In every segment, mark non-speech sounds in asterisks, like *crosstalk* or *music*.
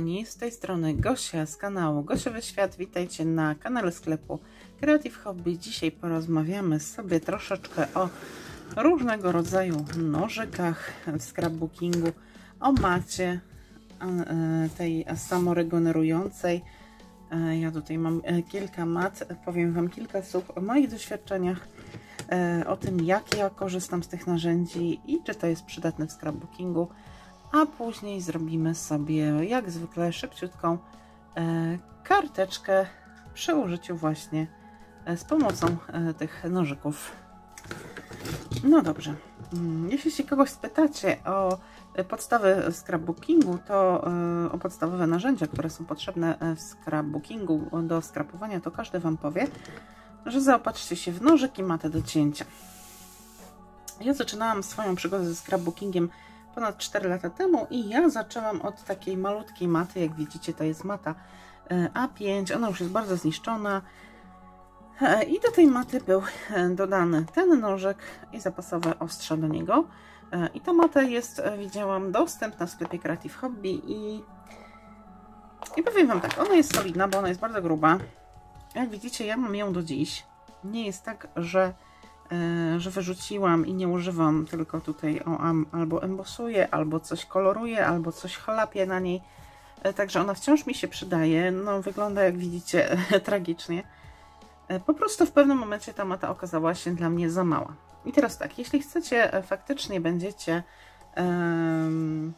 kochani, z tej strony Gosia z kanału Gosiowy Świat. Witajcie na kanale sklepu Creative Hobby. Dzisiaj porozmawiamy sobie troszeczkę o różnego rodzaju nożykach w scrapbookingu, o macie e, tej samoregenerującej. E, ja tutaj mam e, kilka mat, powiem Wam kilka słów o moich doświadczeniach, o tym jak ja korzystam z tych narzędzi i czy to jest przydatne w scrapbookingu a później zrobimy sobie jak zwykle szybciutką e, karteczkę przy użyciu właśnie e, z pomocą e, tych nożyków. No dobrze, mm, jeśli się kogoś spytacie o podstawy scrapbookingu, to o podstawowe narzędzia, które są potrzebne w scrapbookingu do skrapowania, to każdy Wam powie, że zaopatrzcie się w nożyk i matę do cięcia. Ja zaczynałam swoją przygodę ze scrapbookingiem ponad 4 lata temu i ja zaczęłam od takiej malutkiej maty, jak widzicie to jest mata e, A5, ona już jest bardzo zniszczona. E, i do tej maty był e, dodany ten nożek i zapasowe ostrza do niego. I ta mata jest, widziałam, dostępna w sklepie Creative Hobby i, i powiem Wam tak, ona jest solidna, bo ona jest bardzo gruba. Jak widzicie ja mam ją do dziś. Nie jest tak, że że wyrzuciłam i nie używam, tylko tutaj o, albo embosuję, albo coś koloruję, albo coś chlapię na niej. E, także ona wciąż mi się przydaje. No, wygląda jak widzicie *laughs* tragicznie. E, po prostu w pewnym momencie ta mata okazała się dla mnie za mała. I teraz tak, jeśli chcecie, faktycznie będziecie, um,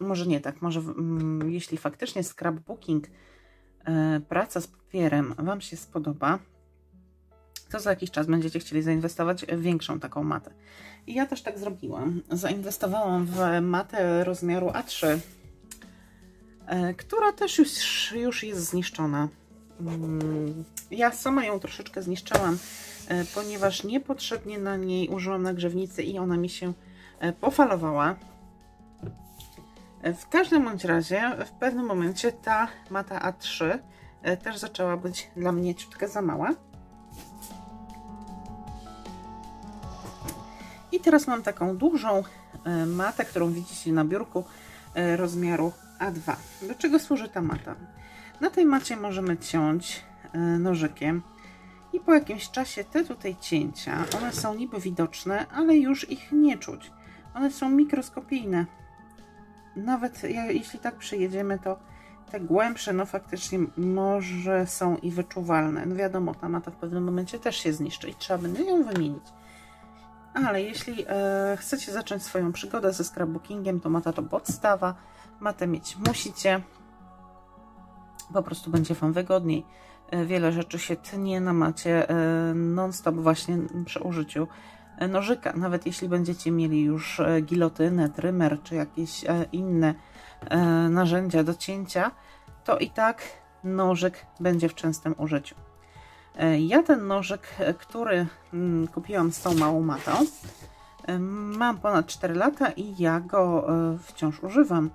może nie tak, może um, jeśli faktycznie scrapbooking, um, praca z papierem Wam się spodoba, to za jakiś czas będziecie chcieli zainwestować w większą taką matę. I ja też tak zrobiłam. Zainwestowałam w matę rozmiaru A3, e, która też już, już jest zniszczona. Mm, ja sama ją troszeczkę zniszczyłam, e, ponieważ niepotrzebnie na niej użyłam nagrzewnicy i ona mi się e, pofalowała. W każdym bądź razie w pewnym momencie ta mata A3 też zaczęła być dla mnie ciutkę za mała. I teraz mam taką dużą e, matę, którą widzicie na biurku e, rozmiaru A2. Do czego służy ta mata? Na tej macie możemy ciąć e, nożykiem i po jakimś czasie te tutaj cięcia, one są niby widoczne, ale już ich nie czuć. One są mikroskopijne. Nawet jeśli tak przyjedziemy, to te głębsze, no faktycznie może są i wyczuwalne. No wiadomo, ta mata w pewnym momencie też się zniszczy i trzeba będzie ją wymienić. Ale jeśli e, chcecie zacząć swoją przygodę ze scrapbookingiem, to mata to podstawa. Matę mieć musicie. Po prostu będzie Wam wygodniej. E, wiele rzeczy się tnie na macie e, non-stop właśnie przy użyciu e, nożyka. Nawet jeśli będziecie mieli już e, gilotynę, trymer czy jakieś e, inne narzędzia do cięcia, to i tak nożyk będzie w częstym użyciu. E, ja ten nożyk, e, który mm, kupiłam z tą małą matą, e, mam ponad 4 lata i ja go wciąż używam.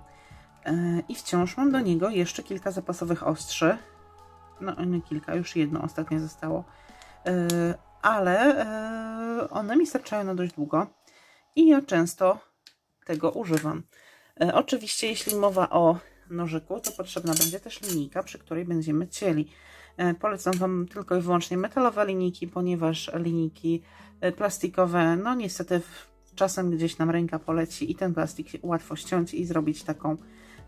I wciąż mam do niego jeszcze kilka zapasowych ostrzy. No nie kilka, już jedno ostatnie zostało. Ale one mi starczają na dość długo i ja często tego używam. Oczywiście jeśli mowa o nożyku, to potrzebna będzie też linijka, przy której będziemy cieli. E, polecam Wam tylko i wyłącznie metalowe linijki, ponieważ linijki e, plastikowe, no niestety czasem gdzieś nam ręka poleci i ten plastik łatwo ściąć i zrobić taką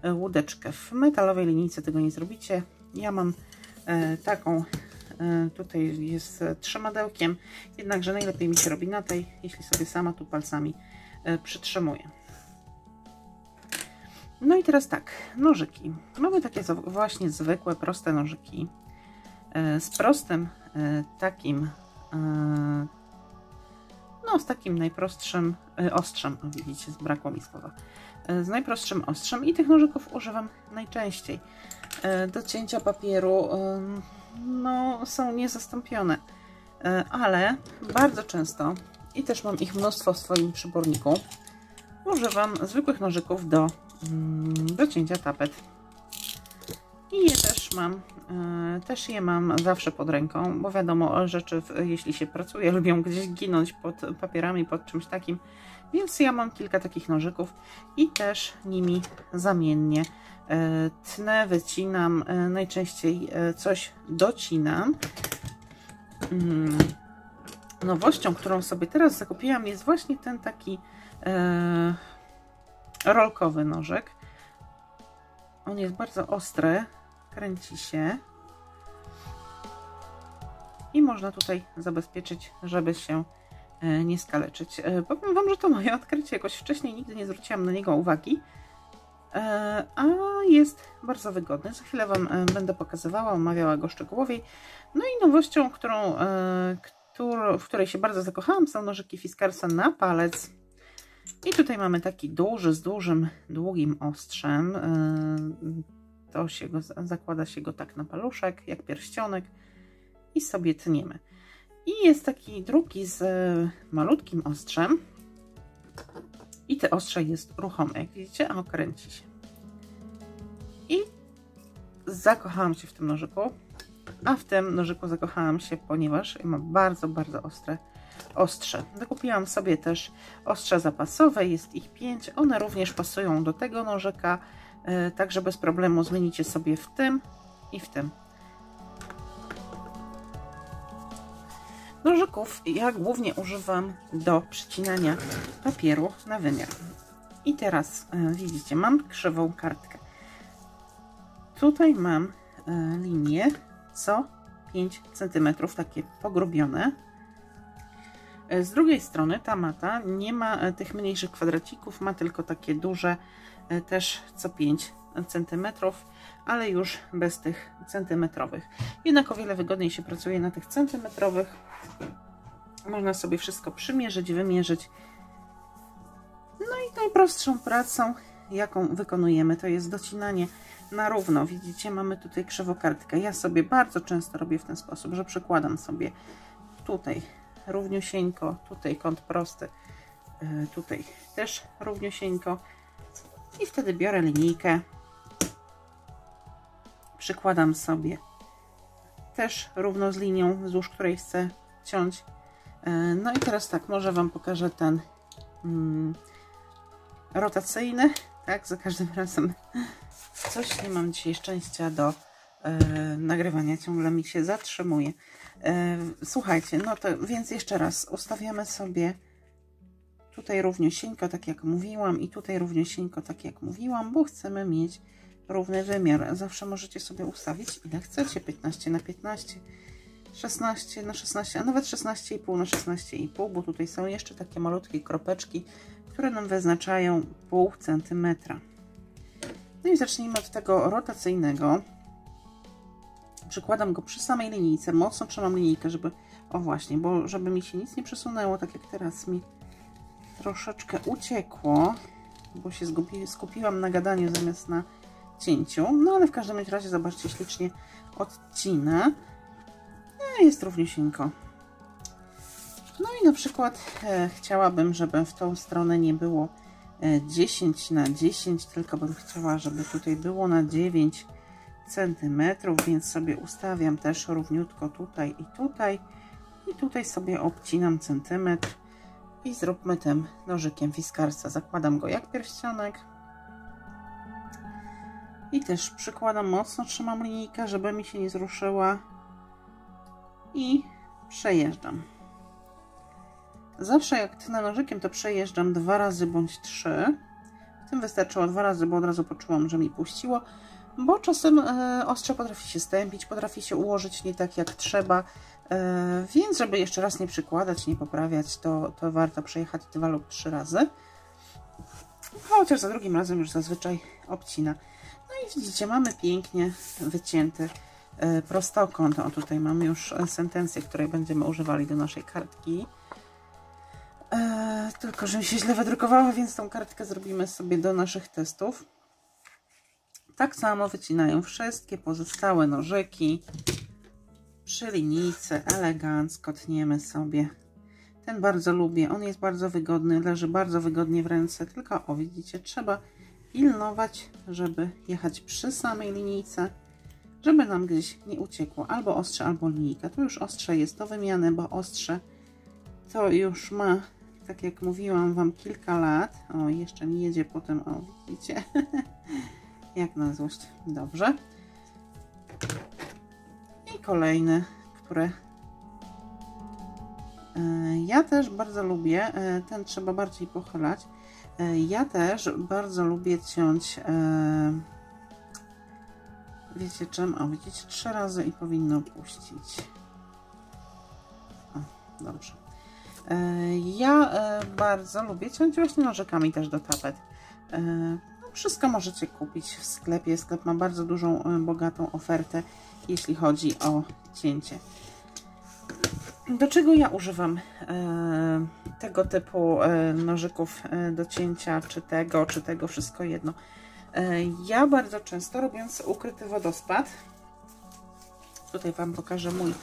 e, łódeczkę. W metalowej linijce tego nie zrobicie. Ja mam taką, tutaj jest trzymadełkiem, jednakże najlepiej mi się robi na tej, jeśli sobie sama tu palcami przytrzymuję. No i teraz tak, nożyki. Mamy takie właśnie zwykłe, proste nożyki. E, z prostym e, takim e, no z takim najprostszym ostrzem, widzicie, zbrakło mi słowa. Z najprostszym ostrzem i tych nożyków używam najczęściej. Do cięcia papieru no są niezastąpione. Ale bardzo często i też mam ich mnóstwo w swoim przyborniku używam zwykłych nożyków do, mm, do cięcia tapet i je też mam, e, też je mam zawsze pod ręką, bo wiadomo, rzeczy, jeśli się pracuje, lubią gdzieś ginąć pod papierami, pod czymś takim. Więc ja mam kilka takich nożyków i też nimi zamiennie e, tnę, wycinam, e, najczęściej coś docinam. Mm. Nowością, którą sobie teraz zakupiłam jest właśnie ten taki rolkowy nożek. On jest bardzo ostry, kręci się i można tutaj zabezpieczyć, żeby się e, nie skaleczyć. E, powiem Wam, że to moje *laughs* odkrycie. Jakoś wcześniej nigdy nie zwróciłam na niego uwagi, e, a jest bardzo wygodny. Za chwilę Wam będę pokazywała, omawiała go szczegółowiej. No i nowością, którą, w której się bardzo zakochałam, są nożyki Fiskarsa na palec. I tutaj mamy taki duży, z dużym, długim ostrzem. To się go, zakłada się go tak na paluszek, jak pierścionek i sobie tniemy. I jest taki drugi z e, malutkim ostrzem. I te ostrze jest ruchome, jak widzicie, a okręci się. I zakochałam się w tym nożyku. A w tym nożyku zakochałam się, ponieważ ma bardzo, bardzo ostre ostrze. Wykupiłam sobie też ostrze zapasowe, jest ich 5. One również pasują do tego nożyka, także bez problemu zmienicie sobie w tym i w tym. Nożyków ja głównie używam do przycinania papieru na wymiar. I teraz e, widzicie, mam krzywą kartkę. Tutaj mam e, linię co 5 cm, takie pogrubione. E, z drugiej strony ta mata nie ma tych mniejszych kwadracików, ma tylko takie duże, też co 5 cm, ale już bez tych centymetrowych. Jednak o wiele wygodniej się pracuje na tych centymetrowych. Można sobie wszystko przymierzyć, wymierzyć. No i najprostszą pracą, jaką wykonujemy, to jest docinanie na równo. Widzicie, mamy tutaj krzywokartkę. Ja sobie bardzo często robię w ten sposób, że przykładam sobie tutaj równiusieńko, tutaj kąt prosty, e, tutaj też równiusieńko i wtedy biorę linijkę przykładam sobie też równo z linią, wzdłuż której chcę ciąć. E, no i teraz tak, może Wam pokażę ten mm, rotacyjny, tak, za każdym razem coś nie mam dzisiaj szczęścia do e, nagrywania, ciągle mi się zatrzymuje. E, słuchajcie, no to więc jeszcze raz ustawiamy sobie tutaj równiusieńko, tak jak mówiłam i tutaj równiusieńko, tak jak mówiłam, bo chcemy mieć równy wymiar. Zawsze możecie sobie ustawić ile chcecie, 15 na 15, 16 na 16, a nawet 16,5 na 16,5, bo tutaj są jeszcze takie malutkie kropeczki, które nam wyznaczają pół centymetra. No i zacznijmy od tego rotacyjnego. Przykładam go przy samej linijce, mocno trzymam linijkę, żeby, o właśnie, bo żeby mi się nic nie przesunęło, tak jak teraz mi troszeczkę uciekło, bo się skupiłam na gadaniu zamiast na cięciu. No ale w każdym razie zobaczcie, ślicznie odcina. No, jest równiusieńko. No i na przykład e, chciałabym, żeby w tą stronę nie było e, 10 na 10, tylko bym chciała, żeby tutaj było na 9 cm, więc sobie ustawiam też równiutko tutaj i tutaj. I tutaj sobie obcinam centymetr i zróbmy tym nożykiem fiskarca. Zakładam go jak pierścionek. I też przykładam mocno, trzymam linijkę, żeby mi się nie zruszyła. I przejeżdżam. Zawsze jak tnę nożykiem, to przejeżdżam dwa razy bądź trzy. W tym wystarczyło dwa razy, bo od razu poczułam, że mi puściło. Bo czasem e, ostrze potrafi się stępić, potrafi się ułożyć nie tak jak trzeba. E, więc żeby jeszcze raz nie przykładać, nie poprawiać, to, to warto przejechać dwa lub trzy razy. Chociaż za drugim razem już zazwyczaj obcina. No i widzicie, mamy pięknie wycięty e, prostokąt. O, tutaj mamy już sentencję, której będziemy używali do naszej kartki. Tylko, że mi się źle wydrukowała, więc tą kartkę zrobimy sobie do naszych testów. Tak samo wycinają wszystkie pozostałe nożyki. Przy linijce elegancko tniemy sobie. Ten bardzo lubię, on jest bardzo wygodny, leży bardzo wygodnie w ręce, tylko o widzicie, trzeba pilnować, żeby jechać przy samej linijce, żeby nam gdzieś nie uciekło albo ostrze, albo linijka. Tu już ostrze jest do wymiany, bo ostrze to już ma tak jak mówiłam Wam, kilka lat. O, jeszcze mi jedzie potem, o, widzicie? *laughs* jak na złość. Dobrze. I kolejne, które e, ja też bardzo lubię. E, ten trzeba bardziej pochylać. E, ja też bardzo lubię ciąć wiecie czym? O, widzicie, trzy razy i powinno puścić. O, dobrze. Ja bardzo lubię ciąć właśnie nożykami też do tapet. Wszystko możecie kupić w sklepie. Sklep ma bardzo dużą, bogatą ofertę jeśli chodzi o cięcie. Do czego ja używam e, tego typu e, nożyków do cięcia, czy tego, czy tego, wszystko jedno. E, ja bardzo często robiąc ukryty wodospad, tutaj Wam pokażę mój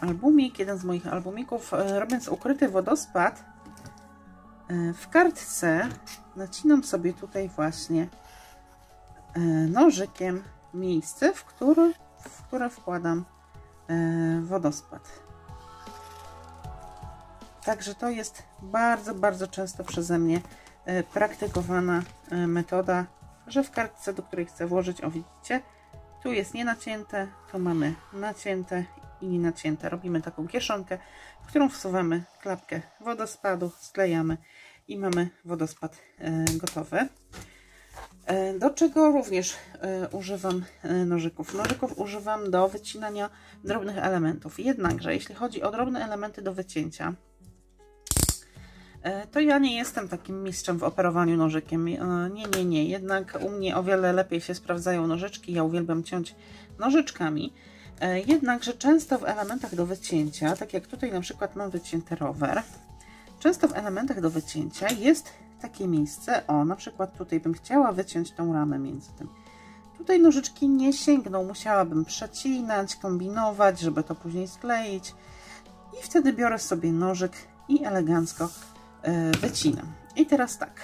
albumik, jeden z moich albumików, robiąc ukryty wodospad, w kartce nacinam sobie tutaj właśnie nożykiem miejsce, w którym w które wkładam e, wodospad. Także to jest bardzo, bardzo często przeze mnie e, praktykowana e, metoda, że w kartce, do której chcę włożyć, o widzicie, tu jest nienacięte, tu mamy nacięte i nienacięte. Robimy taką kieszonkę, w którą wsuwamy klapkę wodospadu, sklejamy i mamy wodospad gotowy. E, do czego również e, używam e, nożyków? Nożyków używam do wycinania drobnych elementów. Jednakże, jeśli chodzi o drobne elementy do wycięcia, to ja nie jestem takim mistrzem w operowaniu nożykiem. Nie, nie, nie. Jednak u mnie o wiele lepiej się sprawdzają nożyczki. Ja uwielbiam ciąć nożyczkami. Jednakże często w elementach do wycięcia, tak jak tutaj na przykład mam wycięty rower, często w elementach do wycięcia jest takie miejsce, o na przykład tutaj bym chciała wyciąć tą ramę między tym. Tutaj nożyczki nie sięgną, musiałabym przecinać, kombinować, żeby to później skleić i wtedy biorę sobie nożyk i elegancko e, wycinam. I teraz tak,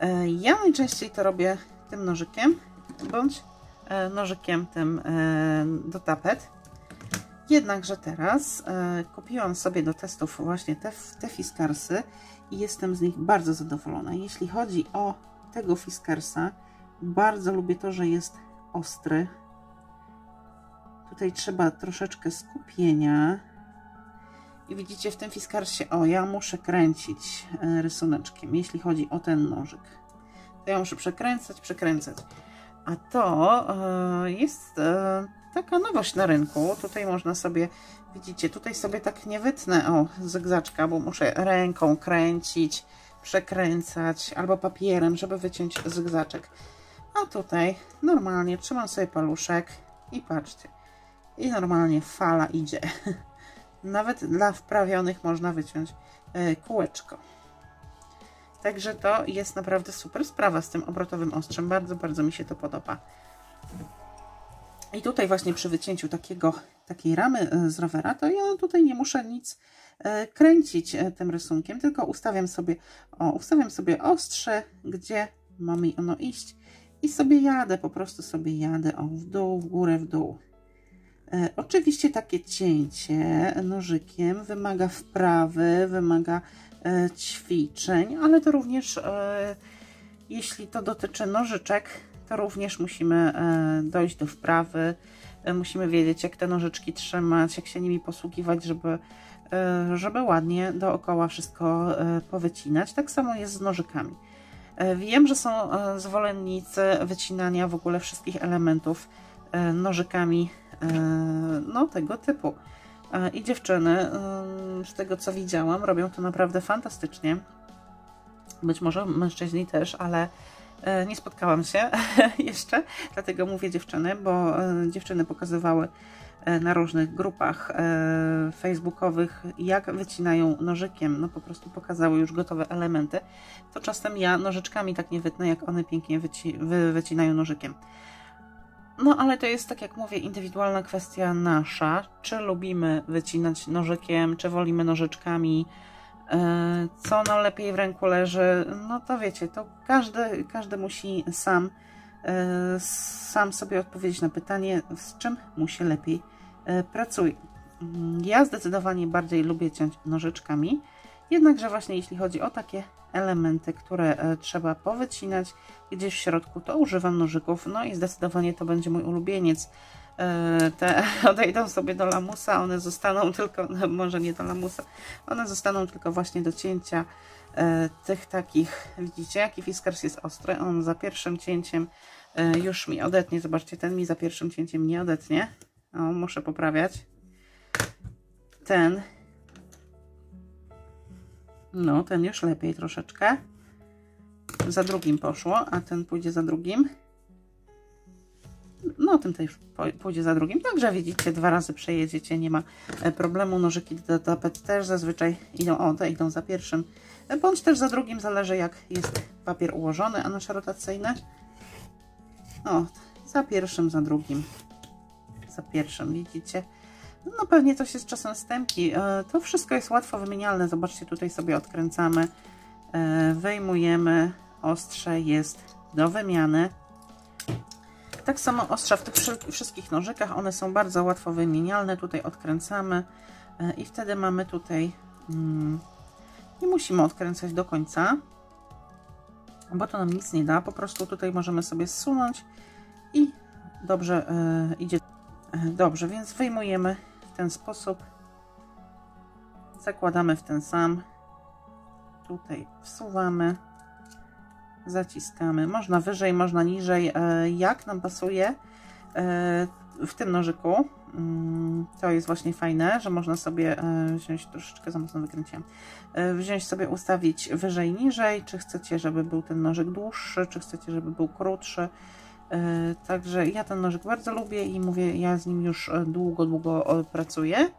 e, ja najczęściej to robię tym nożykiem, bądź e, nożykiem tym do tapet. Jednakże teraz kupiłam sobie do testów właśnie te, te fiskarsy i jestem z nich bardzo zadowolona. Jeśli chodzi o tego Fiskersa, bardzo lubię to, że jest ostry. Tutaj trzeba troszeczkę skupienia. I widzicie w tym Fiskarsie, o ja muszę kręcić e, rysuneczkiem, jeśli chodzi o ten nożyk. To ja muszę przekręcać, przekręcać. A to e, jest e, taka nowość na rynku. Tutaj można sobie, widzicie, tutaj sobie tak nie wytnę, o, zygzaczka, bo muszę ręką kręcić, przekręcać, albo papierem, żeby wyciąć zygzaczek. A tutaj normalnie trzymam sobie paluszek i patrzcie, i normalnie fala idzie. *laughs* Nawet dla wprawionych można wyciąć e, kółeczko. Także to jest naprawdę super sprawa z tym obrotowym ostrzem. Bardzo, bardzo mi się to podoba. I tutaj właśnie przy wycięciu takiego, takiej ramy e, z rowera, to ja tutaj nie muszę nic e, kręcić e, tym rysunkiem, tylko ustawiam sobie, o, ustawiam sobie ostrze, gdzie ma mi ono iść i sobie jadę, po prostu sobie jadę, o, w dół, w górę, w dół. Oczywiście takie cięcie nożykiem wymaga wprawy, wymaga ćwiczeń, ale to również, e, jeśli to dotyczy nożyczek, to również musimy e, dojść do wprawy, e, musimy wiedzieć, jak te nożyczki trzymać, jak się nimi posługiwać, żeby, e, żeby ładnie dookoła wszystko powycinać. Tak samo jest z nożykami. Wiem, że są zwolennicy wycinania w ogóle wszystkich elementów nożykami no, tego typu. I dziewczyny, z tego co widziałam, robią to naprawdę fantastycznie. Być może mężczyźni też, ale E, nie spotkałam się *laughs* jeszcze, dlatego mówię dziewczyny, bo e, dziewczyny pokazywały e, na różnych grupach facebookowych, jak wycinają nożykiem, no po prostu pokazały już gotowe elementy, to czasem ja nożyczkami tak nie wytnę, jak one pięknie wyci wy wycinają nożykiem. No ale to jest, tak jak mówię, indywidualna kwestia nasza, czy lubimy wycinać nożykiem, czy wolimy nożyczkami, E, co nam lepiej w ręku leży, no to wiecie, to każdy, każdy musi sam, e, sam sobie odpowiedzieć na pytanie, z czym mu się lepiej e, pracuje. Ja zdecydowanie bardziej lubię ciąć nożyczkami, Jednakże właśnie jeśli chodzi o takie elementy, które trzeba powycinać gdzieś w środku, to używam nożyków, no i zdecydowanie to będzie mój ulubieniec. E, te *laughs* odejdą sobie do lamusa, one zostaną *laughs* tylko, no może nie do lamusa, one zostaną tylko właśnie do cięcia e, tych takich, widzicie jaki fiskars jest ostry, on za pierwszym cięciem już mi odetnie, zobaczcie, ten mi za pierwszym cięciem nie odetnie, o, muszę poprawiać, ten. No, ten już lepiej troszeczkę. Za drugim poszło, a ten pójdzie za drugim. No, ten też pójdzie za drugim. Także widzicie, dwa razy przejedziecie, nie ma e, problemu. Nożyki do tapet też zazwyczaj idą, o, te idą za pierwszym, e, bądź też za drugim, zależy jak jest papier ułożony, a nasze rotacyjne. O, za pierwszym, za drugim. Za pierwszym, widzicie? No pewnie coś jest czasem stępki. E, to wszystko jest łatwo wymienialne. Zobaczcie, tutaj sobie odkręcamy, wyjmujemy. Ostrze jest do wymiany. Tak samo ostrza w tych wszystkich nożykach, one są bardzo łatwo wymienialne. Tutaj odkręcamy e, i wtedy mamy tutaj, mm, nie musimy odkręcać do końca, bo to nam nic nie da. Po prostu tutaj możemy sobie zsunąć i dobrze idzie. Dobrze, więc wyjmujemy ten sposób. Zakładamy w ten sam. Tutaj wsuwamy. Zaciskamy. Można wyżej, można niżej, e, jak nam pasuje. E, w tym nożyku mm, to jest właśnie fajne, że można sobie e, wziąć, troszeczkę za mocno wykręciłem, wziąć sobie, ustawić wyżej, niżej, czy chcecie, żeby był ten nożyk dłuższy, czy chcecie, żeby był krótszy. Także ja ten nożyk bardzo lubię i mówię, ja z nim już długo, długo pracuję.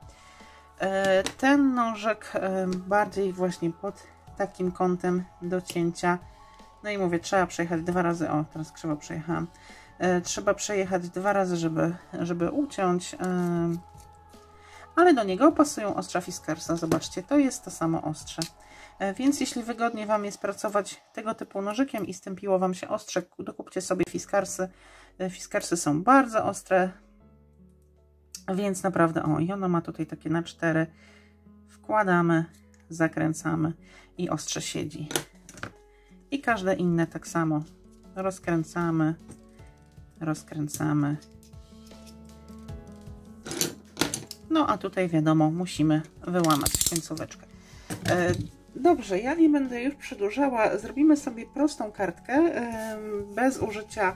Ten nożyk bardziej właśnie pod takim kątem do cięcia. No i mówię, trzeba przejechać dwa razy. O, teraz krzywo przejechałam. Trzeba przejechać dwa razy, żeby, żeby uciąć. Ale do niego pasują ostrza Fiskersa. Zobaczcie, to jest to samo ostrze. E, więc jeśli wygodnie Wam jest pracować tego typu nożykiem i stępiło Wam się ostrze, dokupcie sobie fiskarsy. E, fiskarsy są bardzo ostre, więc naprawdę, o i ono ma tutaj takie na cztery. Wkładamy, zakręcamy i ostrze siedzi. I każde inne tak samo. Rozkręcamy, rozkręcamy. No a tutaj wiadomo, musimy wyłamać końcóweczkę. E, Dobrze, ja nie będę już przedłużała. Zrobimy sobie prostą kartkę bez użycia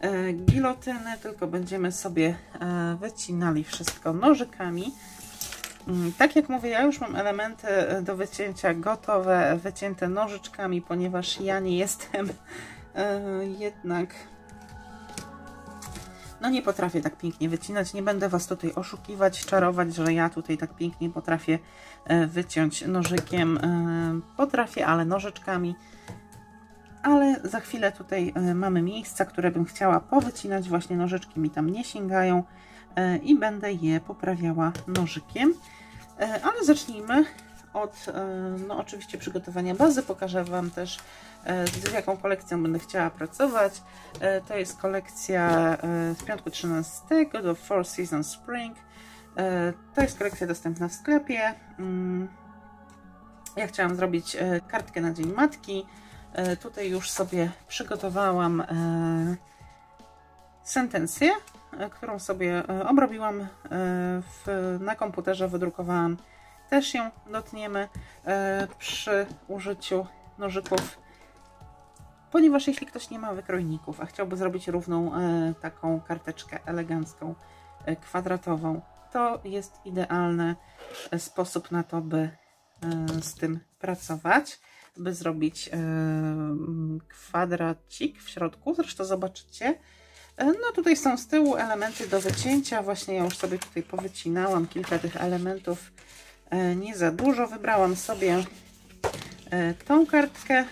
e, gilotyny, tylko będziemy sobie e, wycinali wszystko nożykami. Mm, tak jak mówię, ja już mam elementy e, do wycięcia gotowe, wycięte nożyczkami, ponieważ ja nie jestem jednak no nie potrafię tak pięknie wycinać, nie będę Was tutaj oszukiwać, czarować, że ja tutaj tak pięknie potrafię e, wyciąć nożykiem. E, potrafię, ale nożyczkami. Ale za chwilę tutaj e, mamy miejsca, które bym chciała powycinać, właśnie nożyczki mi tam nie sięgają i będę je poprawiała nożykiem. Ale zacznijmy od, no oczywiście przygotowania bazy, pokażę Wam też E, z jaką kolekcją będę chciała pracować. E, to jest kolekcja e, z piątku 13 do Four Seasons Spring. To jest kolekcja dostępna w sklepie. Mm, ja chciałam zrobić kartkę na Dzień Matki. Tutaj już sobie przygotowałam sentencję, którą sobie obrobiłam w, na komputerze, wydrukowałam. Też ją dotniemy przy użyciu nożyków ponieważ jeśli ktoś nie ma wykrojników, a chciałby zrobić równą e, taką karteczkę elegancką, e, kwadratową, to jest idealny e, sposób na to, by e, z tym pracować, by zrobić e, kwadracik w środku, zresztą zobaczycie. E, no tutaj są z tyłu elementy do wycięcia, właśnie ja już sobie tutaj powycinałam kilka tych elementów, nie za dużo, wybrałam sobie tą kartkę,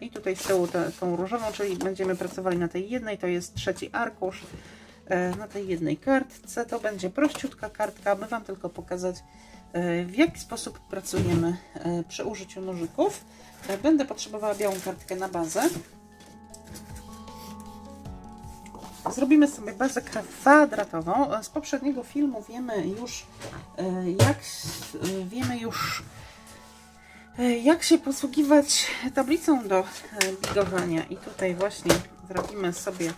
i tutaj z tyłu tą różową, czyli będziemy pracowali na tej jednej, to jest trzeci arkusz. E, na tej jednej kartce to będzie prościutka kartka, aby Wam tylko pokazać e, w jaki sposób pracujemy e, przy użyciu nożyków. Będę potrzebowała białą kartkę na bazę. Zrobimy sobie bazę kwadratową. Z poprzedniego filmu wiemy już, jak wiemy już E, jak się posługiwać tablicą do e, bigowania i tutaj właśnie zrobimy sobie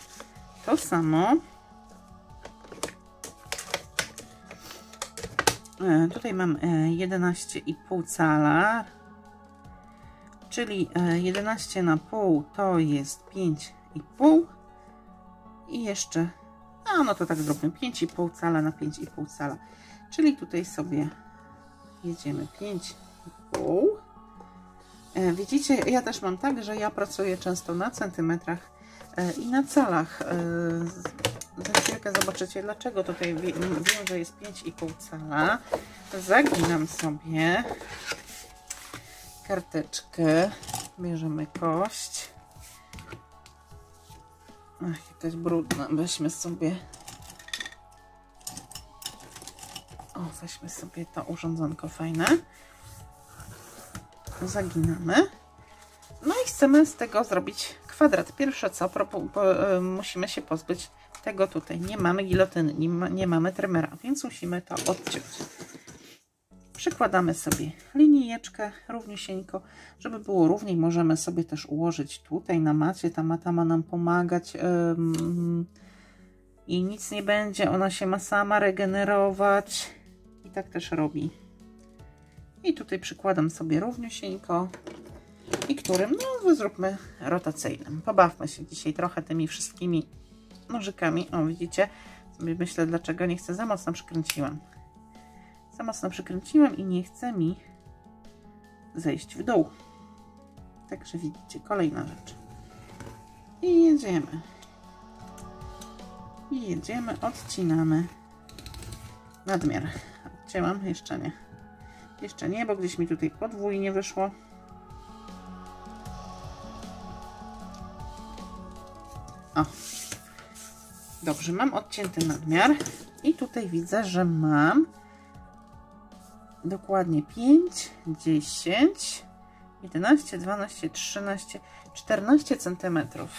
to samo. E, tutaj mam 11,5 cala, czyli 11 na pół to jest 5,5 i jeszcze, a no to tak zróbmy, 5,5 cala na 5,5 cala, czyli tutaj sobie jedziemy 5,5 E, widzicie, ja też mam tak, że ja pracuję często na centymetrach e, i na calach. E, za chwilkę zobaczycie dlaczego. Tutaj wiem, że jest 5,5 cala. Zaginam sobie karteczkę. Bierzemy kość. Ach, jakaś brudna. Weźmy sobie o, weźmy sobie to urządzonko fajne zaginamy. No i chcemy z tego zrobić kwadrat. Pierwsze co, e, musimy się pozbyć tego tutaj. Nie mamy gilotyny, nie, ma, nie mamy tremera, więc musimy to odciąć. Przykładamy sobie linijeczkę równiusieńko, żeby było równiej. Możemy sobie też ułożyć tutaj na macie. Ta mata ma nam pomagać i nic nie będzie. Ona się ma sama regenerować i tak też robi. I tutaj przykładam sobie równiusieńko i którym, no zróbmy rotacyjnym. Pobawmy się dzisiaj trochę tymi wszystkimi nożykami. O, widzicie? Sobie myślę, dlaczego nie chcę, za mocno przykręciłam. Za mocno przykręciłam i nie chce mi zejść w dół. Także widzicie, kolejna rzecz. I jedziemy. I jedziemy, odcinamy nadmiar. Odcięłam? Jeszcze nie. Jeszcze nie, bo gdzieś mi tutaj podwójnie wyszło. O. Dobrze, mam odcięty nadmiar i tutaj widzę, że mam dokładnie 5, 10, 11, 12, 13, 14 centymetrów.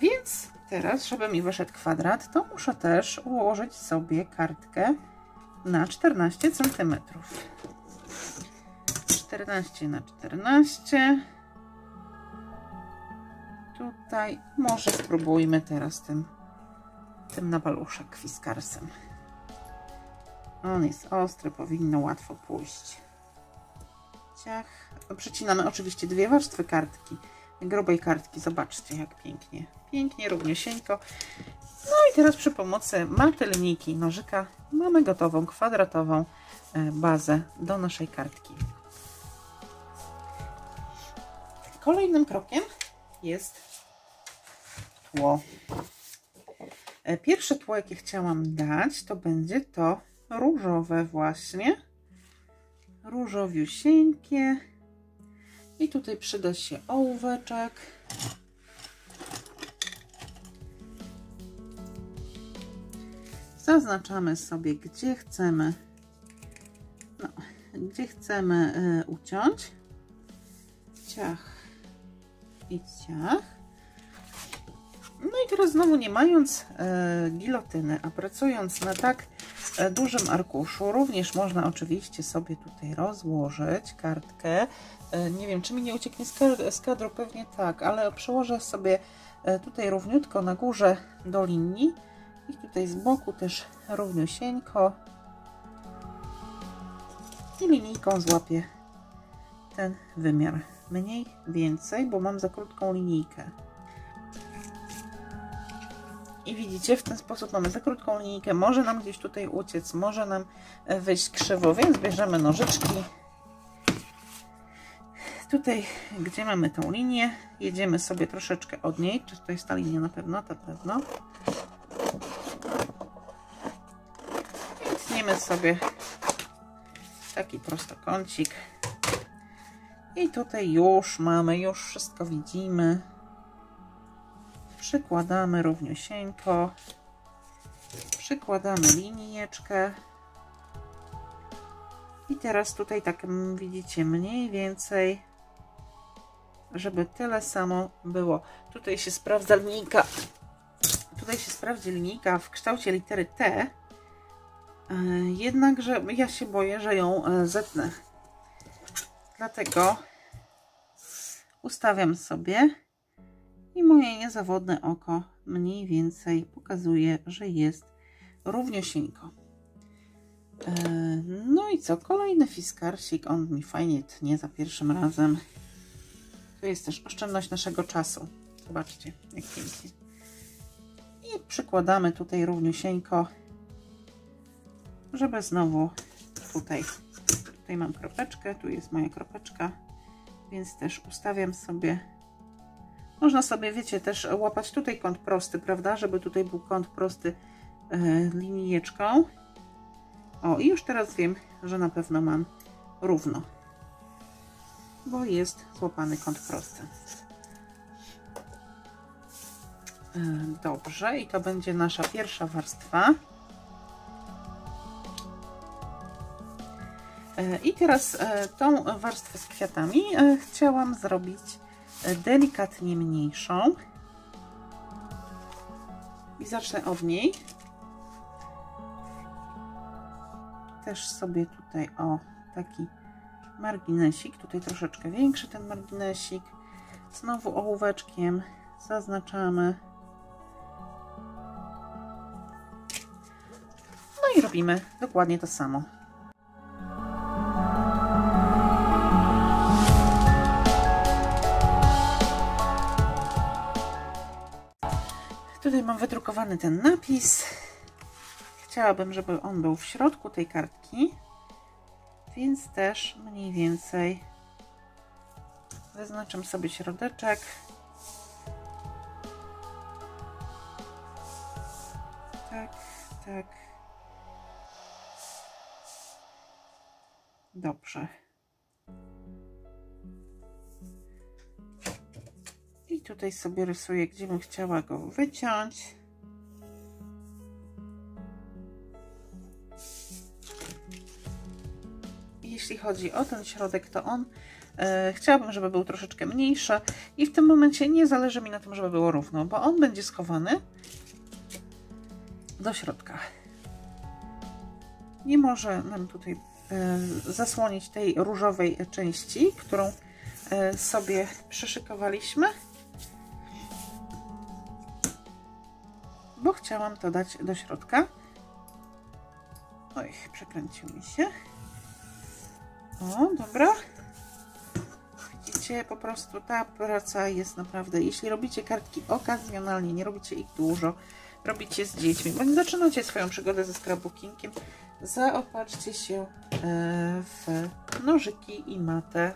Więc teraz, żeby mi wyszedł kwadrat, to muszę też ułożyć sobie kartkę na 14 cm. 14 na 14. Tutaj może spróbujmy teraz tym, tym na paluszek fiskarsem. On jest ostry, powinno łatwo pójść. Ciach. Przecinamy oczywiście dwie warstwy kartki, grubej kartki. Zobaczcie, jak pięknie. Pięknie, równiusieńko. No i teraz przy pomocy maty linijki nożyka mamy gotową kwadratową e, bazę do naszej kartki. Kolejnym krokiem jest tło. E, pierwsze tło, jakie chciałam dać, to będzie to różowe właśnie. Różowiusieńkie. I tutaj przyda się ołóweczek. Zaznaczamy sobie, gdzie chcemy, no, gdzie chcemy y, uciąć. Ciach i ciach. No i teraz znowu nie mając e, gilotyny, a pracując na tak e, dużym arkuszu, również można oczywiście sobie tutaj rozłożyć kartkę. E, nie wiem, czy mi nie ucieknie z kadru, pewnie tak, ale przełożę sobie e, tutaj równiutko na górze do linii i tutaj z boku też równiusieńko i linijką złapię ten wymiar. Mniej, więcej, bo mam za krótką linijkę. I widzicie, w ten sposób mamy za krótką linijkę. Może nam gdzieś tutaj uciec, może nam e, wyjść krzywo, więc bierzemy nożyczki. Tutaj, gdzie mamy tą linię, jedziemy sobie troszeczkę od niej. Czy to jest ta linia na pewno? To pewno. Tniemy sobie taki prostokącik. I tutaj już mamy, już wszystko widzimy. Przykładamy równiusieńko. Przykładamy linijeczkę. I teraz tutaj tak widzicie mniej więcej, żeby tyle samo było. Tutaj się sprawdza linijka, tutaj się sprawdzi linijka w kształcie litery T, E, jednakże ja się boję, że ją e, zetnę. Dlatego ustawiam sobie i moje niezawodne oko mniej więcej pokazuje, że jest równiosieńko. E, no i co? Kolejny fiskarsik. On mi fajnie tnie za pierwszym razem. To jest też oszczędność naszego czasu. Zobaczcie, jak pięknie. I przykładamy tutaj równiusieńko, żeby znowu tutaj, tutaj mam kropeczkę, tu jest moja kropeczka, więc też ustawiam sobie, można sobie, wiecie, też łapać tutaj kąt prosty, prawda, żeby tutaj był kąt prosty e, linijeczką. O, i już teraz wiem, że na pewno mam równo, bo jest złapany kąt prosty. E, dobrze, i to będzie nasza pierwsza warstwa. E, I teraz tą warstwę z kwiatami chciałam zrobić delikatnie mniejszą. I zacznę od niej. Też sobie tutaj o taki marginesik, tutaj troszeczkę większy ten marginesik. Znowu ołóweczkiem zaznaczamy i robimy dokładnie to samo. Tutaj mam wydrukowany ten napis. Chciałabym, żeby on był w środku tej kartki, więc też mniej więcej wyznaczam sobie środeczek. Tak, tak. Dobrze. I tutaj sobie rysuję, gdzie bym chciała go wyciąć. Jeśli chodzi o ten środek, to on e, chciałabym, żeby był troszeczkę mniejszy i w tym momencie nie zależy mi na tym, żeby było równo, bo on będzie schowany do środka. Nie może nam tutaj E, zasłonić tej różowej części, którą e, sobie przyszykowaliśmy. Bo chciałam to dać do środka. Oj, przekręcił mi się. O, dobra. Widzicie, po prostu ta praca jest naprawdę, jeśli robicie kartki okazjonalnie, nie robicie ich dużo, robicie z dziećmi, bądź zaczynacie swoją przygodę ze scrapbookingiem, zaopatrzcie się e, w nożyki i matę.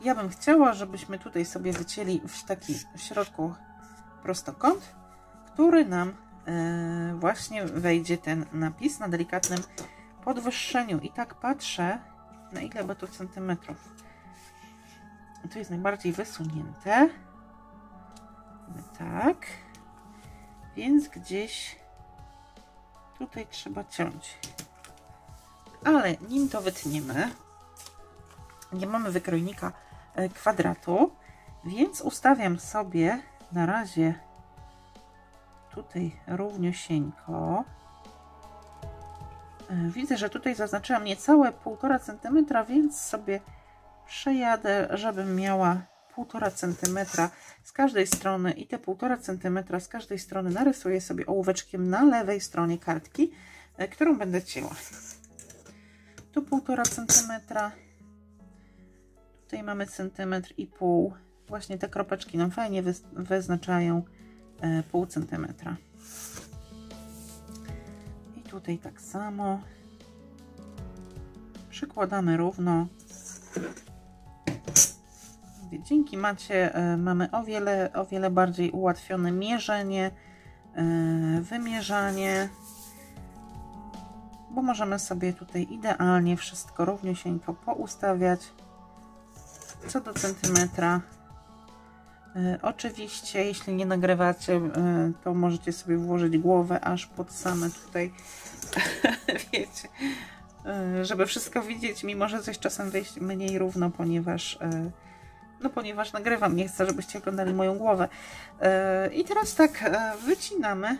Ja bym chciała, żebyśmy tutaj sobie wycięli w taki w środku prostokąt, który nam e, właśnie wejdzie ten napis na delikatnym podwyższeniu. I tak patrzę, na ile by to centymetrów. To jest najbardziej wysunięte tak. Więc gdzieś tutaj trzeba ciąć. Ale nim to wytniemy, nie mamy wykrojnika kwadratu, więc ustawiam sobie na razie tutaj równiosieńko. E, widzę, że tutaj zaznaczyłam niecałe 1,5 cm, więc sobie przejadę, żebym miała 1,5 cm z każdej strony i te 1,5 cm z każdej strony narysuję sobie ołóweczkiem na lewej stronie kartki, e, którą będę cięła. Tu 1,5 cm, tutaj mamy centymetr i pół. Właśnie te kropeczki nam fajnie wyznaczają e, pół centymetra. I tutaj tak samo. Przykładamy równo dzięki macie e, mamy o wiele, o wiele bardziej ułatwione mierzenie, e, wymierzanie, bo możemy sobie tutaj idealnie wszystko równiusieńko poustawiać co do centymetra. E, oczywiście, jeśli nie nagrywacie, to możecie sobie włożyć głowę aż pod same tutaj, *laughs* wiecie, żeby wszystko widzieć, mimo że coś czasem wyjść mniej równo, ponieważ no ponieważ nagrywam, nie chcę, żebyście oglądali moją głowę. E, I teraz tak, e, wycinamy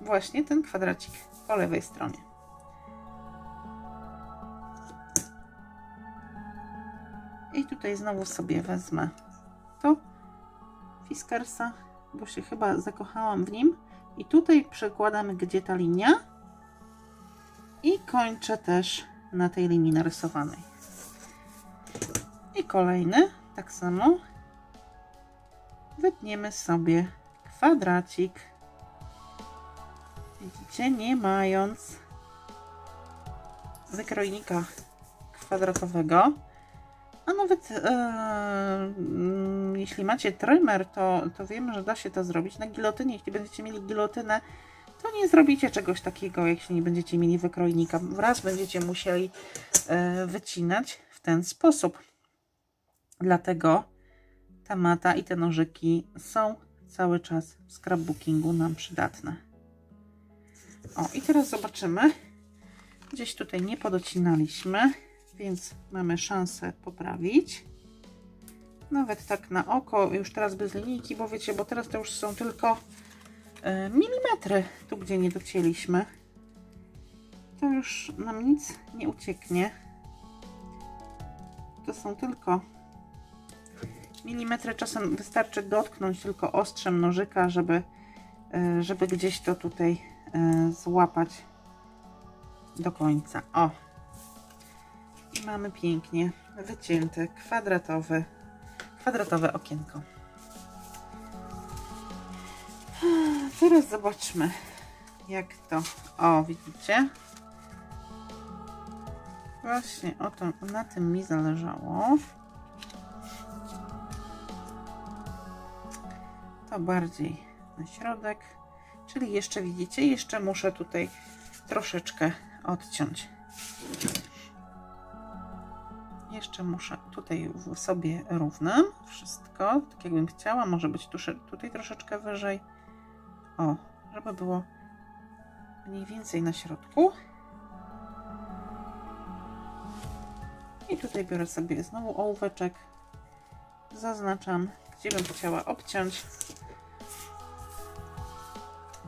właśnie ten kwadracik. po lewej stronie. I tutaj znowu sobie wezmę to Fiskersa, bo się chyba zakochałam w nim. I tutaj przekładamy, gdzie ta linia. I kończę też na tej linii narysowanej. I kolejny, tak samo. Wytniemy sobie kwadracik. Widzicie, nie mając wykrojnika kwadratowego, a nawet e, mm, jeśli macie trymer, to, to wiemy, że da się to zrobić. Na gilotynie, jeśli będziecie mieli gilotynę, to nie zrobicie czegoś takiego, jeśli nie będziecie mieli wykrojnika. Wraz będziecie musieli e, wycinać w ten sposób. Dlatego ta mata i te nożyki są cały czas w scrapbookingu nam przydatne. O, i teraz zobaczymy. Gdzieś tutaj nie podocinaliśmy więc mamy szansę poprawić. Nawet tak na oko, już teraz bez linijki, bo wiecie, bo teraz to już są tylko e, milimetry, tu gdzie nie docięliśmy. To już nam nic nie ucieknie. To są tylko milimetry. Czasem wystarczy dotknąć tylko ostrzem nożyka, żeby, e, żeby gdzieś to tutaj e, złapać do końca. O, mamy pięknie wycięte kwadratowe, kwadratowe okienko. Teraz zobaczmy, jak to. O, widzicie? Właśnie o to, na tym mi zależało. To bardziej na środek. Czyli jeszcze widzicie, jeszcze muszę tutaj troszeczkę odciąć. Jeszcze muszę tutaj sobie równam wszystko, tak jakbym chciała. Może być tu, tutaj troszeczkę wyżej. O, żeby było mniej więcej na środku. I tutaj biorę sobie znowu ołóweczek. Zaznaczam, gdzie bym chciała obciąć.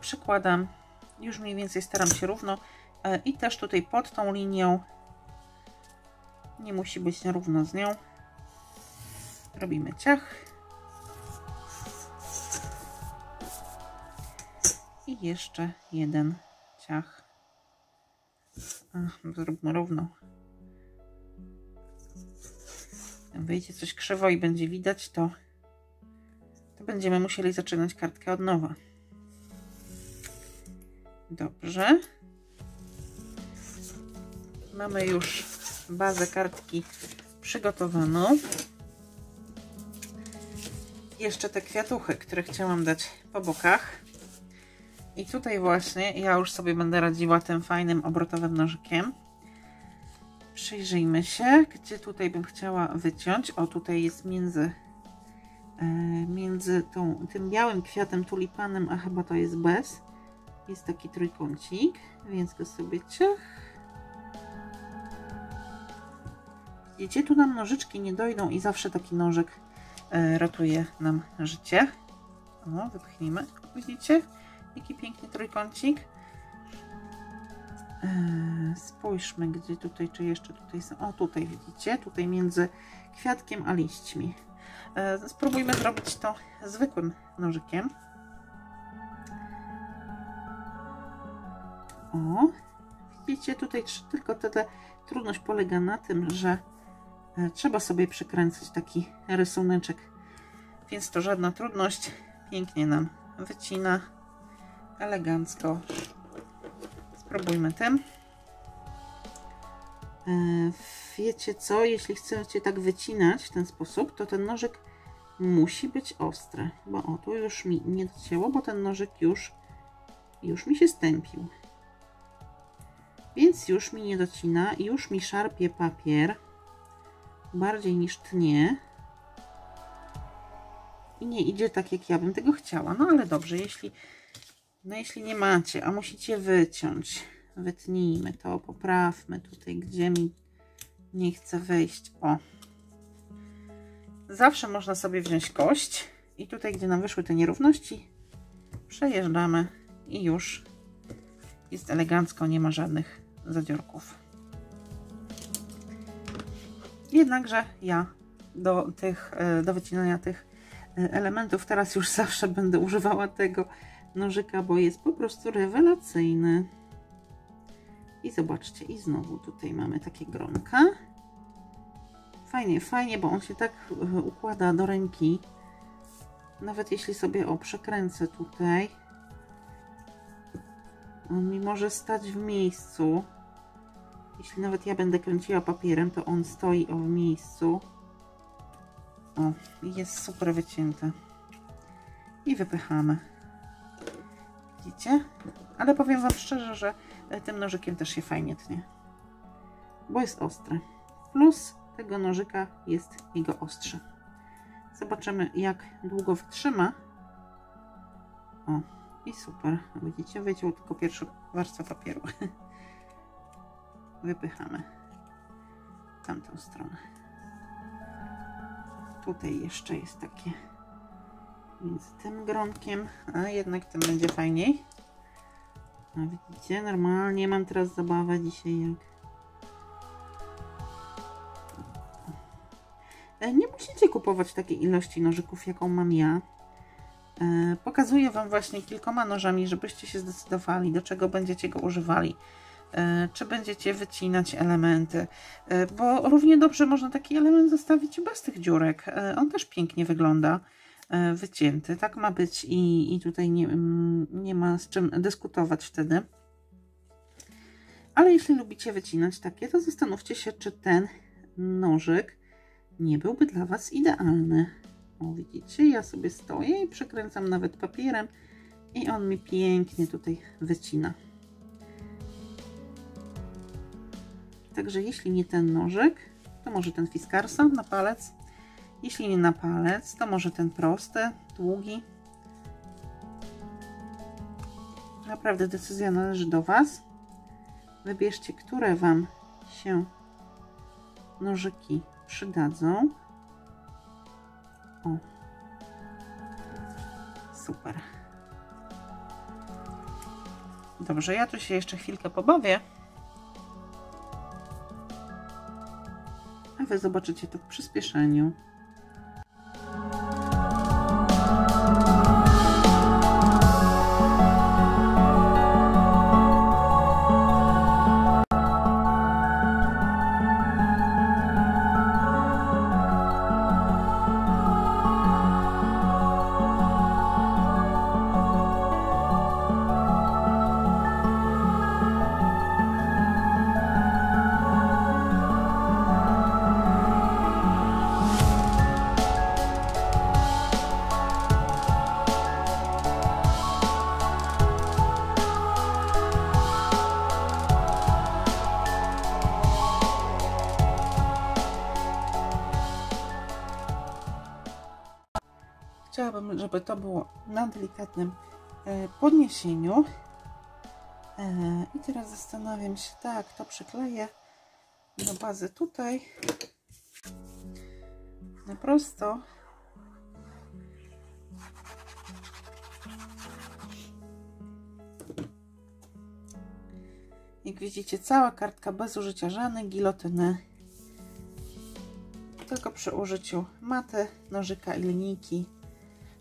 Przykładam. Już mniej więcej staram się równo. E, I też tutaj pod tą linią nie musi być równo z nią. Robimy ciach. I jeszcze jeden ciach. Ach, zróbmy równo. Jak wyjdzie coś krzywo i będzie widać, to, to będziemy musieli zaczynać kartkę od nowa. Dobrze. Mamy już bazę kartki przygotowaną. Jeszcze te kwiatuchy, które chciałam dać po bokach. I tutaj właśnie ja już sobie będę radziła tym fajnym obrotowym nożykiem. Przyjrzyjmy się, gdzie tutaj bym chciała wyciąć. O, tutaj jest między, e, między tą, tym białym kwiatem, tulipanem, a chyba to jest bez. Jest taki trójkącik, więc go sobie ciach Widzicie, tu nam nożyczki nie dojdą i zawsze taki nożyk e, ratuje nam życie. O, wypchnijmy. Widzicie? Jaki piękny trójkącik. E, spójrzmy, gdzie tutaj, czy jeszcze tutaj są. O, tutaj widzicie? Tutaj między kwiatkiem a liśćmi. E, spróbujmy zrobić to zwykłym nożykiem. O, widzicie, tutaj tylko tyle trudność polega na tym, że trzeba sobie przykręcić taki rysuneczek, więc to żadna trudność. Pięknie nam wycina, elegancko. Spróbujmy tym. E, wiecie co, jeśli chcecie tak wycinać w ten sposób, to ten nożyk musi być ostry, bo o, tu już mi nie docięło, bo ten nożyk już, już mi się stępił. Więc już mi nie docina, już mi szarpie papier bardziej niż tnie. I nie idzie tak, jak ja bym tego chciała. No ale dobrze, jeśli, no jeśli nie macie, a musicie wyciąć, wytnijmy to, poprawmy tutaj, gdzie mi nie chce wejść. O. Zawsze można sobie wziąć kość i tutaj, gdzie nam wyszły te nierówności, przejeżdżamy i już Jest elegancko, nie ma żadnych zadziorków. Jednakże ja do, tych, e, do wycinania tych e, elementów teraz już zawsze będę używała tego nożyka, bo jest po prostu rewelacyjny. I zobaczcie, i znowu tutaj mamy takie gronka. Fajnie, fajnie, bo on się tak e, układa do ręki. Nawet jeśli sobie o przekręcę tutaj, on mi może stać w miejscu. Jeśli nawet ja będę kręciła papierem, to on stoi o w miejscu. O, jest super wycięte. I wypychamy. Widzicie? Ale powiem Wam szczerze, że e, tym nożykiem też się fajnie tnie. Bo jest ostry. Plus tego nożyka jest jego ostrze. Zobaczymy jak długo wytrzyma. O, i super. Widzicie, wyciął tylko pierwszą warstwę papieru. *laughs* Wypychamy tamtą stronę. Tutaj jeszcze jest takie między tym gronkiem, a jednak tym będzie fajniej. A widzicie, normalnie mam teraz zabawę dzisiaj jak e, Nie musicie kupować takiej ilości nożyków, jaką mam ja. E, pokazuję Wam właśnie kilkoma nożami, żebyście się zdecydowali, do czego będziecie go używali. E, czy będziecie wycinać elementy, e, bo równie dobrze można taki element zostawić bez tych dziurek. On też pięknie wygląda wycięty. Tak ma być i, i tutaj nie, mm, nie ma z czym dyskutować wtedy. Ale jeśli lubicie wycinać takie, to zastanówcie się, czy ten nożyk nie byłby dla Was idealny. O, widzicie, ja sobie stoję i przekręcam nawet papierem i on mi pięknie tutaj wycina. Także jeśli nie ten nożyk, to może ten Fiskarsa na palec. Jeśli nie na palec, to może ten prosty, długi. Naprawdę decyzja należy do Was. Wybierzcie, które Wam się nożyki przydadzą. O. Super. Dobrze, ja tu się jeszcze chwilkę pobawię. Wy zobaczycie to w przyspieszeniu. Żeby to było na delikatnym e, podniesieniu. E, I teraz zastanawiam się, tak, to przykleję do bazy tutaj na prosto. Jak widzicie, cała kartka bez użycia żadnej gilotyny, tylko przy użyciu maty, nożyka i linijki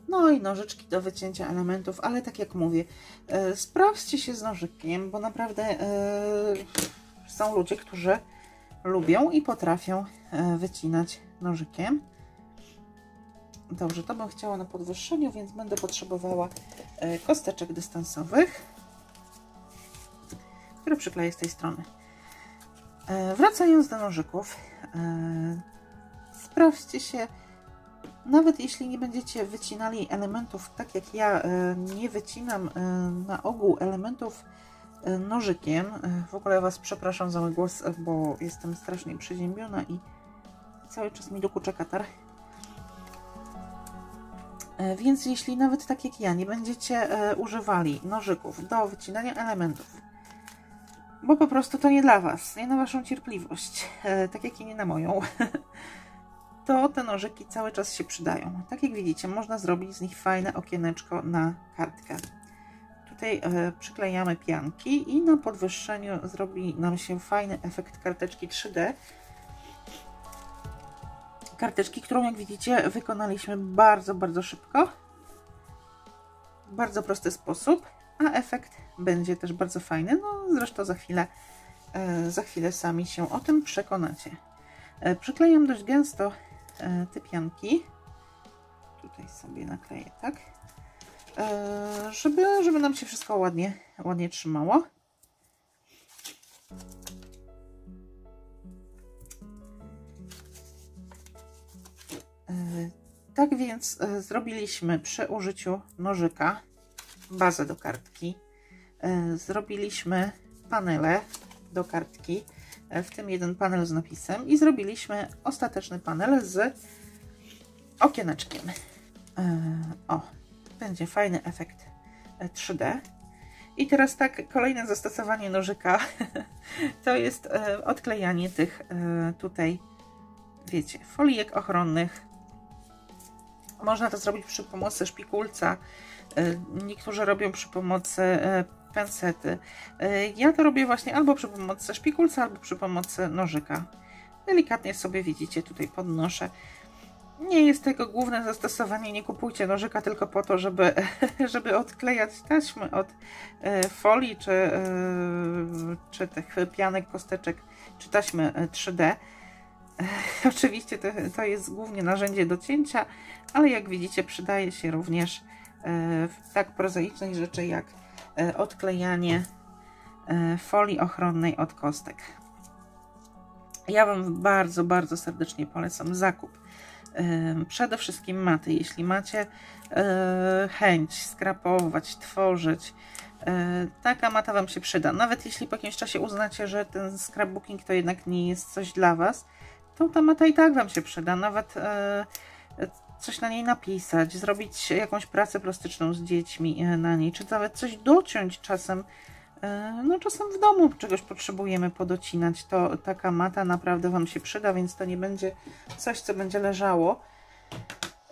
no i nożyczki do wycięcia elementów, ale tak jak mówię, e, sprawdźcie się z nożykiem, bo naprawdę e, są ludzie, którzy lubią i potrafią e, wycinać nożykiem. Dobrze, to bym chciała na podwyższeniu, więc będę potrzebowała kosteczek dystansowych, które przykleję z tej strony. Wracając do nożyków, sprawdźcie się, nawet jeśli nie będziecie wycinali elementów tak jak ja, e, nie wycinam e, na ogół elementów e, nożykiem. W ogóle Was przepraszam za mój głos, bo jestem strasznie przeziębiona i cały czas mi dokucza katar. Więc jeśli nawet tak jak ja nie będziecie używali nożyków do wycinania elementów, bo po prostu to nie dla Was, nie na Waszą cierpliwość, tak jak i nie na moją, *laughs* to te nożyki cały czas się przydają. Tak jak widzicie, można zrobić z nich fajne okieneczko na kartkę. tutaj e, przyklejamy pianki i na podwyższeniu zrobi nam się fajny efekt karteczki 3D. Karteczki, którą jak widzicie wykonaliśmy bardzo, bardzo szybko. W bardzo prosty sposób, a efekt będzie też bardzo fajny. No zresztą za chwilę, e, za chwilę sami się o tym przekonacie. E, przyklejam dość gęsto te pianki. Tutaj sobie nakleję, tak? E, żeby, żeby nam się wszystko ładnie, ładnie trzymało. E, tak więc e, zrobiliśmy przy użyciu nożyka bazę do kartki. Zrobiliśmy panele do kartki, w tym jeden panel z napisem i zrobiliśmy ostateczny panel z okieneczkiem. O, będzie fajny efekt 3D. E, I teraz tak, kolejne zastosowanie nożyka *laughs* to jest e, odklejanie tych e, tutaj, wiecie, folijek ochronnych. Można to zrobić przy pomocy szpikulca. Niektórzy robią przy pomocy pensety. Ja to robię właśnie albo przy pomocy szpikulca, albo przy pomocy nożyka. Delikatnie sobie widzicie, tutaj podnoszę nie jest tego główne zastosowanie. Nie kupujcie nożyka tylko po to, żeby, *laughs* żeby odklejać taśmy od e, folii, czy, e, czy tych pianek, kosteczek, czy taśmy 3D. E, *laughs* oczywiście to, to jest głównie narzędzie do cięcia, ale jak widzicie przydaje się również w tak prozaicznej rzeczy jak odklejanie folii ochronnej od kostek. Ja Wam bardzo, bardzo serdecznie polecam zakup Przede wszystkim maty. Jeśli macie e, chęć skrapować, tworzyć, e, taka mata Wam się przyda. Nawet jeśli po jakimś czasie uznacie, że ten scrapbooking to jednak nie jest coś dla Was, to ta mata i tak Wam się przyda. Nawet e, coś na niej napisać, zrobić jakąś pracę plastyczną z dziećmi na niej, czy nawet coś dociąć czasem. E, no czasem w domu czegoś potrzebujemy podocinać, to taka mata naprawdę Wam się przyda, więc to nie będzie coś, co będzie leżało.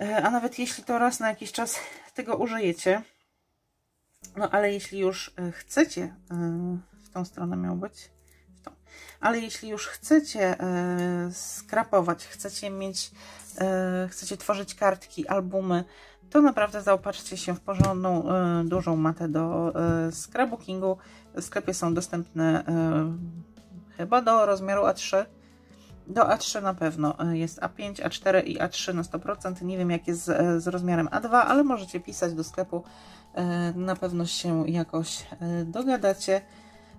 E, a nawet jeśli to raz na jakiś czas tego użyjecie, no ale jeśli już e, chcecie, w tą stronę miał być, w tą, ale jeśli już chcecie skrapować, chcecie mieć, chcecie tworzyć kartki, albumy, to naprawdę zaopatrzcie się w porządną, e, dużą matę do e, scrapbookingu. W sklepie są dostępne e, chyba do rozmiaru A3. Do A3 na pewno jest A5, A4 i A3 na 100%. Nie wiem jak jest z, z rozmiarem A2, ale możecie pisać do sklepu. Na pewno się jakoś dogadacie.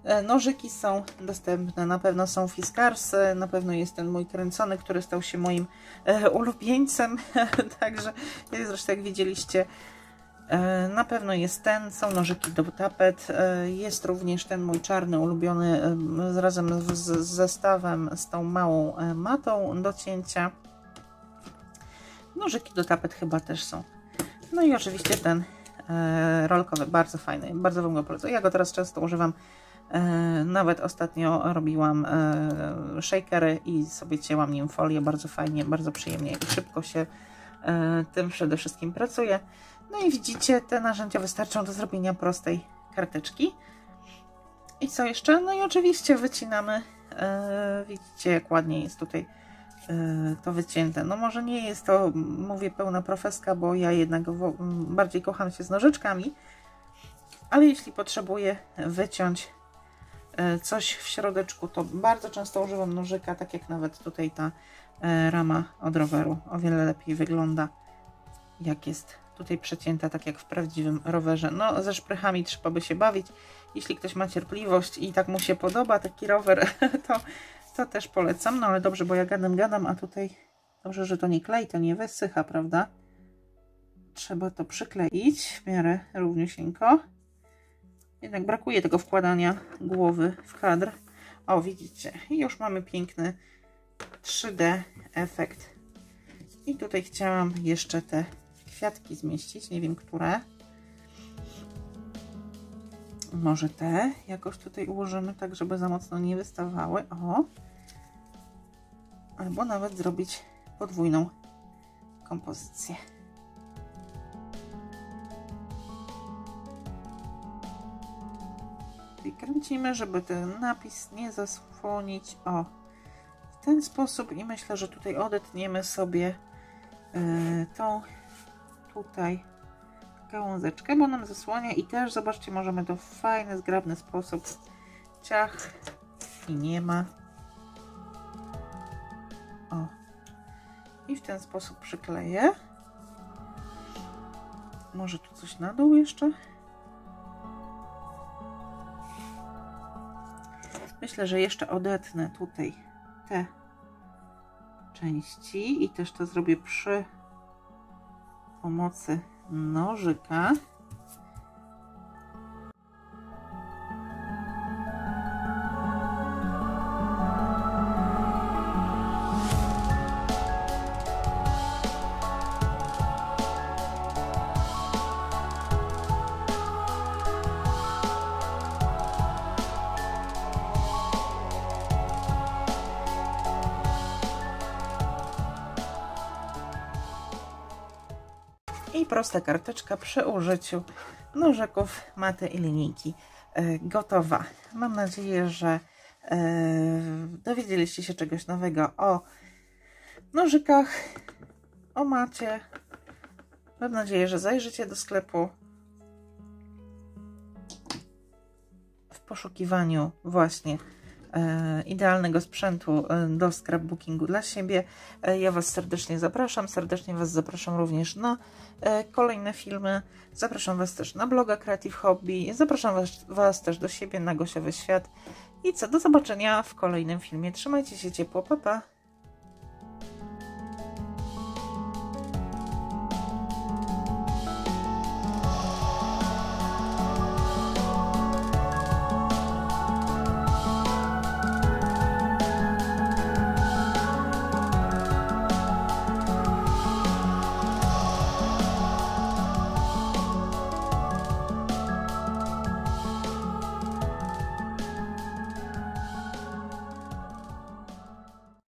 E, nożyki są dostępne, na pewno są Fiskarsy, na pewno jest ten mój kręcony, który stał się moim e, ulubieńcem, *laughs* także zresztą jak widzieliście, e, na pewno jest ten, są nożyki do tapet, jest również ten mój czarny ulubiony razem z, z zestawem z tą małą matą do cięcia. Nożyki do tapet chyba też są. No i oczywiście ten rolkowy, bardzo fajny, bardzo Wam go polecam. Ja go teraz często używam E, nawet ostatnio robiłam e, shakery i sobie cięłam nim folię bardzo fajnie, bardzo przyjemnie i szybko się e, tym przede wszystkim pracuje. No i widzicie, te narzędzia wystarczą do zrobienia prostej karteczki. I co jeszcze? No i oczywiście wycinamy. Widzicie, jak ładnie jest tutaj to wycięte. No może nie jest to, mówię, pełna profeska, bo ja jednak bardziej kocham się z nożyczkami, ale jeśli potrzebuję wyciąć E, coś w środeczku, to bardzo często używam nożyka, tak jak nawet tutaj ta e, rama od roweru. O wiele lepiej wygląda, jak jest tutaj przecięta, tak jak w prawdziwym rowerze. No, ze szprychami trzeba by się bawić. Jeśli ktoś ma cierpliwość i tak mu się podoba taki rower, *laughs* to, to też polecam. No ale dobrze, bo ja gadam, gadam, a tutaj dobrze, że to nie klei, to nie wysycha, prawda? Trzeba to przykleić w miarę równiusieńko. Jednak brakuje tego wkładania głowy w kadr. O, widzicie, i już mamy piękny 3D efekt. I tutaj chciałam jeszcze te kwiatki zmieścić, nie wiem które. Może te jakoś tutaj ułożymy tak, żeby za mocno nie wystawały. O! Albo nawet zrobić podwójną kompozycję. Tutaj kręcimy, żeby ten napis nie zasłonić. O, w ten sposób i myślę, że tutaj odetniemy sobie yy, tą tutaj gałązeczkę, bo nam zasłania i też zobaczcie, możemy to w fajny, zgrabny sposób ciach i nie ma. O. I w ten sposób przykleję. Może tu coś na dół jeszcze? Myślę, że jeszcze odetnę tutaj te części i też to zrobię przy pomocy nożyka. Prosta karteczka przy użyciu nożyków, maty i linijki e, gotowa. Mam nadzieję, że e, dowiedzieliście się czegoś nowego o nożykach, o macie. Mam nadzieję, że zajrzycie do sklepu w poszukiwaniu właśnie idealnego sprzętu e, do scrapbookingu dla siebie. E, ja Was serdecznie zapraszam, serdecznie Was zapraszam również na kolejne filmy. Zapraszam Was też na bloga Creative Hobby, zapraszam Was, was też do siebie na Gosiowy Świat. I co, do zobaczenia w kolejnym filmie. Trzymajcie się ciepło, pa pa!